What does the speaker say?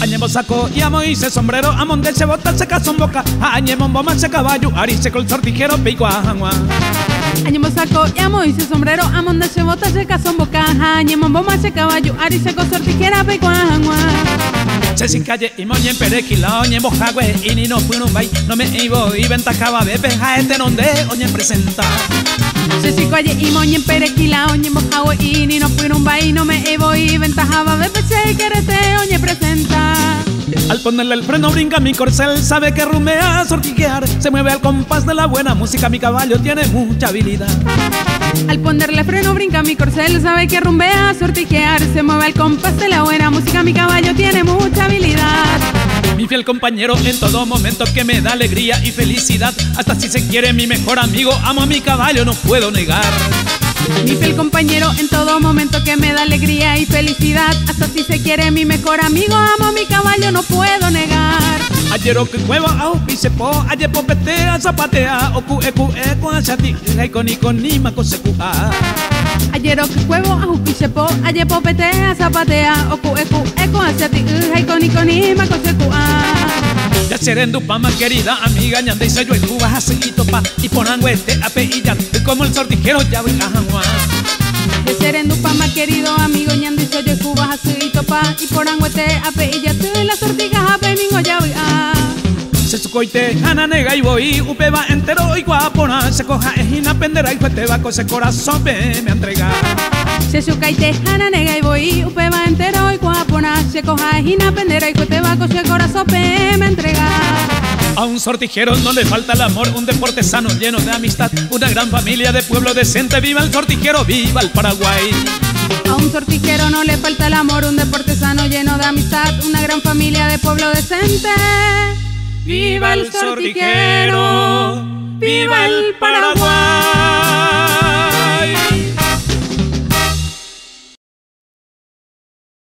Añemo saco y amo hice sombrero, amón de bota se casó en boca, añemo bomba se caballo, arice col sortijero, pico a Añemo saco y amo hice sombrero, amón de bota se casó en boca, añemo bomba se caballo, arice col sortijera, pico a se sin calle y moñen perequila, oñen bojagüe y ni no fui un bay, no me ibo y ventajaba bebe, a este donde oñen presenta. Se sin calle y moñen perequila, oñen bojagüe y ni no fui un bay, no me ibo y ventajaba bebe, se querete oñen presenta. Al ponerle el freno brinca mi corcel, sabe que rumea, sortiquear, se mueve al compás de la buena música, mi caballo tiene mucha habilidad. Al ponerle freno brinca mi corcel, sabe que rumbea, sortiquear, se mueve al compás de la buena música, mi caballo tiene mucha. Mi fiel compañero en todo momento que me da alegría y felicidad, hasta si se quiere mi mejor amigo, amo a mi caballo, no puedo negar. Mi fiel compañero en todo momento que me da alegría y felicidad, hasta si se quiere mi mejor amigo, amo a mi caballo, no puedo negar. Ayer que cueva au pisepo, ayer popetea, zapatea, oku eku eku achati, con ni con ni mako sekua. Ayer que cuevo a pisepo, ayer popetea, zapatea, oku eku eku achati, con ni con ni mako sekua. Ya pama querida amiga, ñanda y yo el cuba hasito pa y ponanguete ape y ya como el sortijero ya voy a jangua. De serendo pama querido amigo, ñanda y soy el cuba hasito pa y ponanguete ape y ya la sortijas ape mingo ya sucoite, hana nega y voy, upeba entero y guapona, se coja ejina pendera y fuete va con ese corazón me entrega. Se sucaite, hana nega y voy, upeba entero y guapona, se coja ejina pendera y fuete va con ese corazón me entrega. A un sortijero no le falta el amor, un deporte sano lleno de amistad, una gran familia de pueblo decente, viva el sortijero, viva el Paraguay. A un sortijero no le falta el amor, un deporte sano lleno de amistad, una gran familia de pueblo decente. ¡Viva el sortijero! ¡Viva el Paraguay!